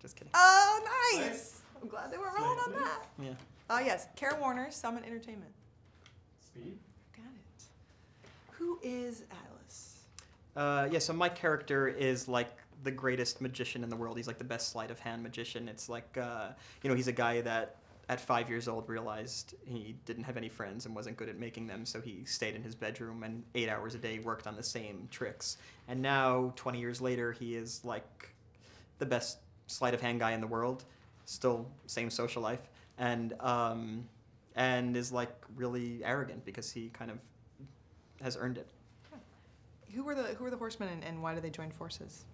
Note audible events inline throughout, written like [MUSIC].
Just kidding. Oh, nice. I'm glad they were rolling on that. Yeah. Uh, yes, Kara Warner, Summit Entertainment. Speed. Got it. Who is Atlas? Uh, yeah, so my character is like the greatest magician in the world. He's like the best sleight of hand magician. It's like, uh, you know, he's a guy that at five years old realized he didn't have any friends and wasn't good at making them, so he stayed in his bedroom and eight hours a day worked on the same tricks. And now, 20 years later, he is like the best sleight of hand guy in the world, still same social life, and um, and is like really arrogant because he kind of has earned it. Who were the Who were the horsemen, and, and why did they join forces?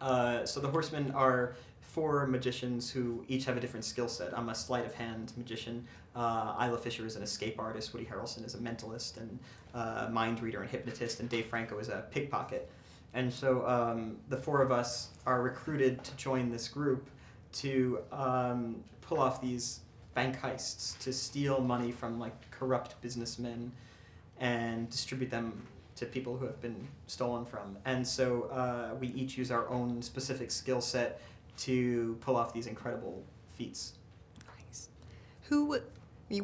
Uh, so the horsemen are four magicians who each have a different skill set. I'm a sleight of hand magician. Uh, Isla Fisher is an escape artist. Woody Harrelson is a mentalist and uh, mind reader and hypnotist, and Dave Franco is a pickpocket. And so um, the four of us are recruited to join this group to um, pull off these bank heists, to steal money from like corrupt businessmen and distribute them to people who have been stolen from. And so uh, we each use our own specific skill set to pull off these incredible feats. Nice. Who would?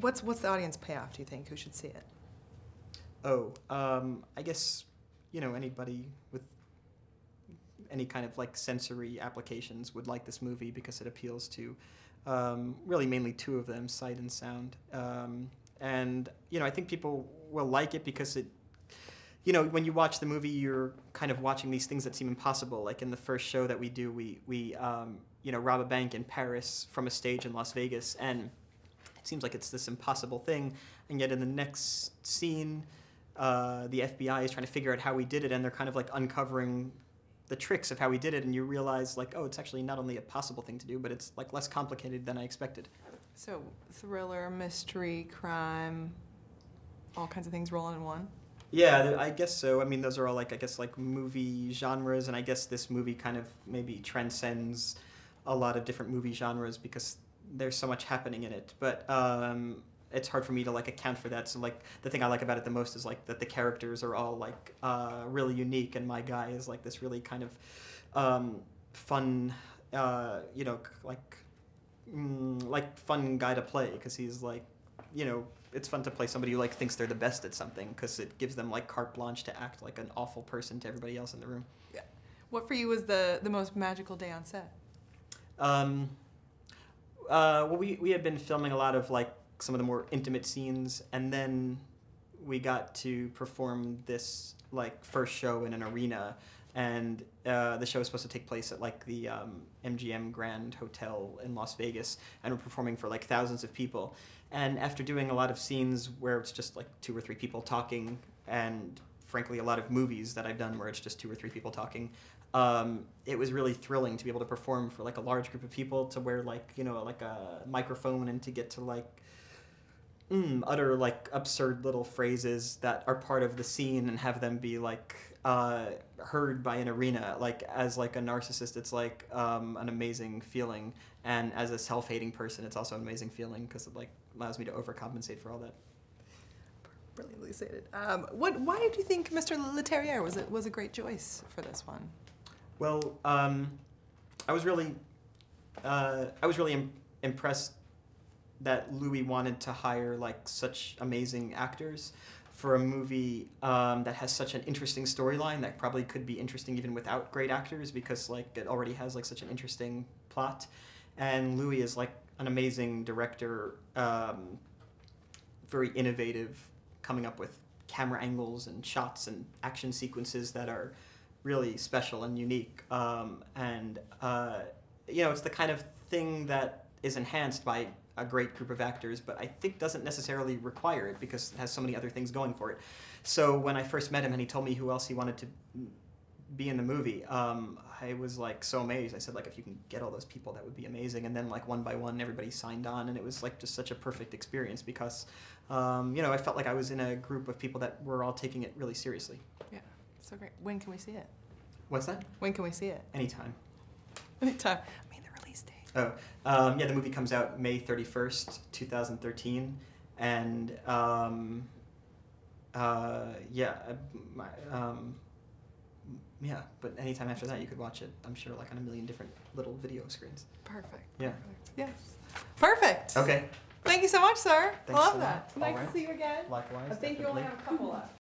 What's What's the audience payoff? Do you think? Who should see it? Oh, um, I guess you know anybody with any kind of like sensory applications would like this movie because it appeals to um, really mainly two of them, sight and sound. Um, and you know, I think people will like it because it. You know, when you watch the movie, you're kind of watching these things that seem impossible. Like in the first show that we do, we we um, you know rob a bank in Paris from a stage in Las Vegas, and it seems like it's this impossible thing, and yet in the next scene, uh, the FBI is trying to figure out how we did it, and they're kind of like uncovering the tricks of how we did it, and you realize like, oh, it's actually not only a possible thing to do, but it's like less complicated than I expected. So thriller, mystery, crime, all kinds of things rolling in one. Yeah, I guess so. I mean, those are all like I guess like movie genres, and I guess this movie kind of maybe transcends a lot of different movie genres because there's so much happening in it. But um, it's hard for me to like account for that. So like the thing I like about it the most is like that the characters are all like uh, really unique, and my guy is like this really kind of um, fun, uh, you know, like mm, like fun guy to play because he's like, you know, it's fun to play somebody who like thinks they're the best at something because it gives them like carte blanche to act like an awful person to everybody else in the room. Yeah. What for you was the the most magical day on set? Um, uh, well, we, we had been filming a lot of like some of the more intimate scenes, and then we got to perform this like first show in an arena, and uh, the show was supposed to take place at like the um, MGM Grand Hotel in Las Vegas, and we're performing for like thousands of people. And after doing a lot of scenes where it's just like two or three people talking, and frankly a lot of movies that I've done where it's just two or three people talking, um, it was really thrilling to be able to perform for like a large group of people to wear like you know like a microphone and to get to like mm, utter like absurd little phrases that are part of the scene and have them be like uh, heard by an arena like as like a narcissist it's like um, an amazing feeling and as a self-hating person it's also an amazing feeling because it like allows me to overcompensate for all that Brilliantly stated. Um, what? Why do you think Mr. Leterrier was it was a great choice for this one? Well, um, I was really, uh, I was really Im- impressed that Louis wanted to hire like such amazing actors for a movie um, that has such an interesting storyline that probably could be interesting even without great actors because like it already has like such an interesting plot, and Louis is like an amazing director, um, very innovative, coming up with camera angles and shots and action sequences that are really special and unique. Um, and uh, you know, it's the kind of thing that is enhanced by a great group of actors, but I think doesn't necessarily require it because it has so many other things going for it. So when I first met him and he told me who else he wanted to be in the movie, um, I was like so amazed. I said like if you can get all those people, that would be amazing. And then like one by one, everybody signed on, and it was like just such a perfect experience because um, you know I felt like I was in a group of people that were all taking it really seriously. Yeah, so great. When can we see it? What's that? When can we see it? Anytime. [LAUGHS] Anytime. I mean the release date. Oh, um, yeah, the movie comes out May 31st, 2013. And, um, uh, yeah, uh, my, um, yeah, but anytime after that, you could watch it. I'm sure like on a million different little video screens. Perfect. Yeah. Perfect. Yes. Perfect. Okay. Thank you so much, sir. Thanks Love that. Nice Alright. to see you again. Likewise. I think you only have a couple left.